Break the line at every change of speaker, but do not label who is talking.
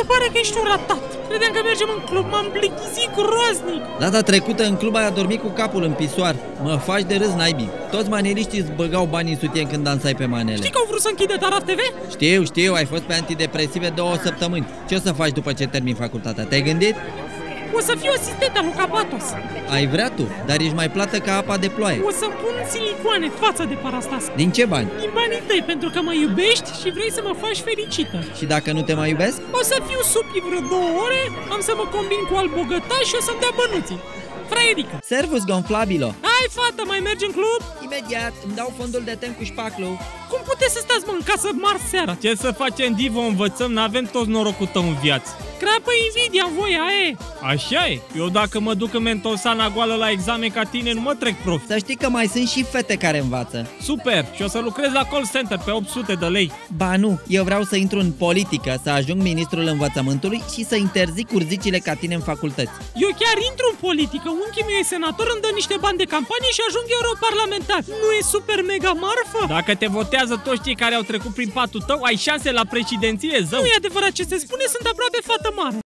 se pare că ești un ratat. Credeam că mergem în club, m-am plictisit groaznic.
Data trecută în club ai adormit cu capul în pisoar. Mă faci de râs, naibii. Toți maneliștii îți băgau bani în sutien când dansai pe manele.
Știi că au vrut să închide Taraf TV?
Știu, știu, ai fost pe antidepresive două săptămâni. Ce o să faci după ce termin facultatea? Te-ai gândit?
O să fiu asistenta lui Capatos.
Ai vrea tu, dar ești mai plată ca apa de ploaie.
O să pun silicoane față de parastas.
Din ce bani?
Din banii tăi, pentru că mă iubești și vrei să mă faci fericită.
Și dacă nu te mai iubesc?
O să fiu supi vreo două ore, am să mă combin cu alt bogătaș și o să-mi dea bănuții. Fraierică!
Servus, gonflabilo!
Hai, fată, mai mergi în club?
Imediat, îmi dau fondul de tem cu șpaclu.
Cum puteți să stați, mă, în casă marți seara?
Ce să facem, Divo, învățăm, n-avem toți norocul tău în viață.
Crapă invidia în voi, aia e.
Așa e. Eu dacă mă duc în mentosana goală la examen ca tine, nu mă trec prof.
Să știi că mai sunt și fete care învață.
Super! Și o să lucrez la call center pe 800 de lei.
Ba nu, eu vreau să intru în politică, să ajung ministrul învățământului și să interzic curzicile ca tine în facultăți.
Eu chiar intru în politică, unchiul meu e senator, îmi dă niște bani de campanie și ajung europarlamentar. Nu e super mega marfă?
Dacă te votează toți cei care au trecut prin patul tău, ai șanse la președinție, zău.
Nu e adevărat ce se spune, sunt aproape fată mare.